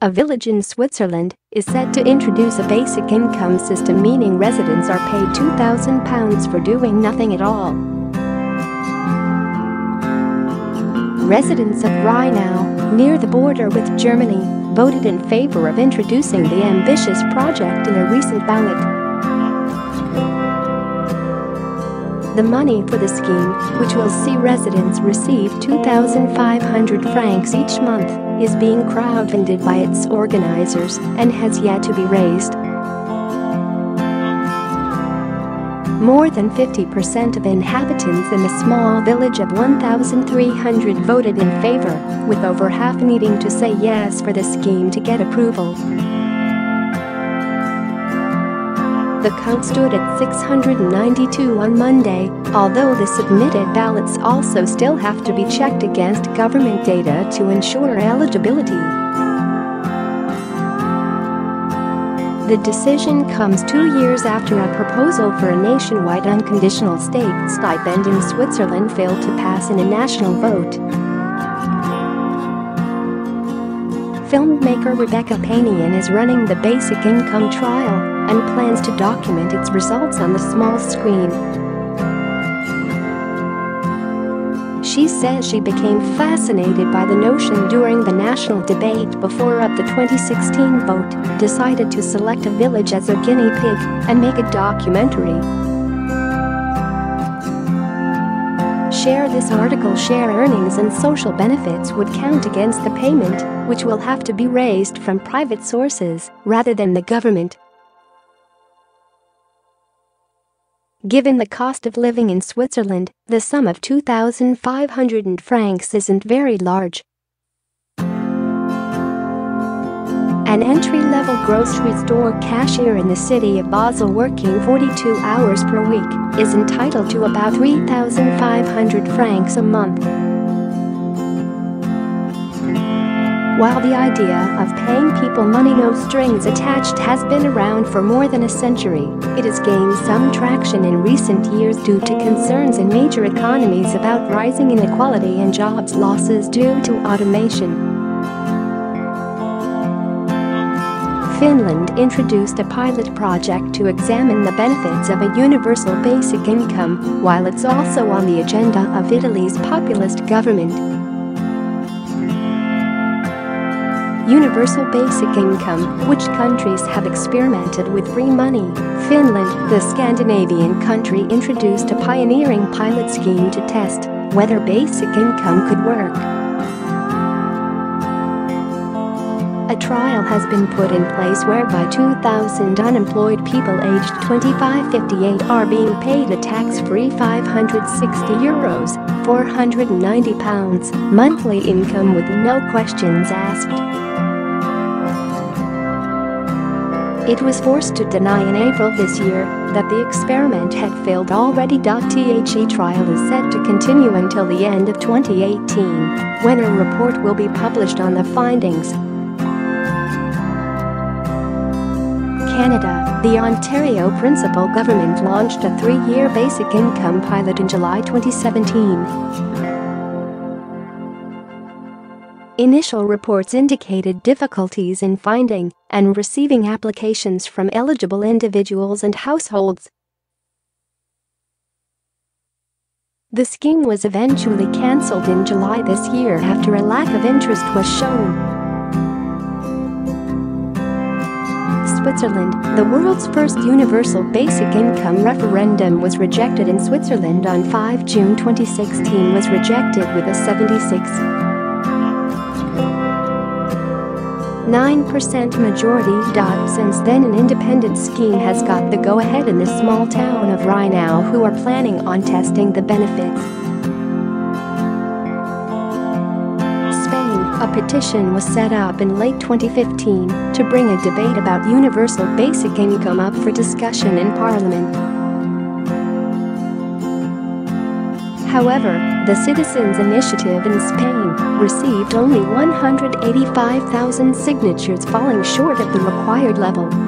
a village in Switzerland, is set to introduce a basic income system meaning residents are paid £2,000 for doing nothing at all. Residents of Rheinau, near the border with Germany, voted in favor of introducing the ambitious project in a recent ballot. The money for the scheme, which will see residents receive 2,500 francs each month, is being crowdfunded by its organizers and has yet to be raised. More than 50% of inhabitants in the small village of 1,300 voted in favor, with over half needing to say yes for the scheme to get approval. The count stood at 692 on Monday, although the submitted ballots also still have to be checked against government data to ensure eligibility. The decision comes two years after a proposal for a nationwide unconditional state stipend in Switzerland failed to pass in a national vote. Filmmaker Rebecca Panian is running the basic income trial and plans to document its results on the small screen. She says she became fascinated by the notion during the national debate before up the 2016 vote, decided to select a village as a guinea pig and make a documentary. share this article share earnings and social benefits would count against the payment, which will have to be raised from private sources rather than the government. Given the cost of living in Switzerland, the sum of 2,500 francs isn't very large. An entry-level grocery store cashier in the city of Basel working 42 hours per week is entitled to about 3,500 francs a month. While the idea of paying people money no strings attached has been around for more than a century, it has gained some traction in recent years due to concerns in major economies about rising inequality and jobs losses due to automation. Finland introduced a pilot project to examine the benefits of a universal basic income, while it's also on the agenda of Italy's populist government. Universal basic income, which countries have experimented with free money. Finland, the Scandinavian country introduced a pioneering pilot scheme to test whether basic income could work. A trial has been put in place whereby 2,000 unemployed people aged 25-58 are being paid a tax-free 560 euros, 490 pounds, monthly income with no questions asked. It was forced to deny in April this year that the experiment had failed already. The trial is set to continue until the end of 2018, when a report will be published on the findings. Canada, the Ontario Provincial Government launched a three-year basic income pilot in July 2017. Initial reports indicated difficulties in finding and receiving applications from eligible individuals and households. The scheme was eventually cancelled in July this year after a lack of interest was shown. Switzerland, the world's first universal basic income referendum was rejected in Switzerland on 5 June 2016 was rejected with a 76 9% majority. Since then an independent scheme has got the go-ahead in the small town of Rheinau who are planning on testing the benefits. A petition was set up in late 2015 to bring a debate about universal basic income up for discussion in Parliament. However, the Citizens Initiative in Spain received only 185,000 signatures falling short of the required level.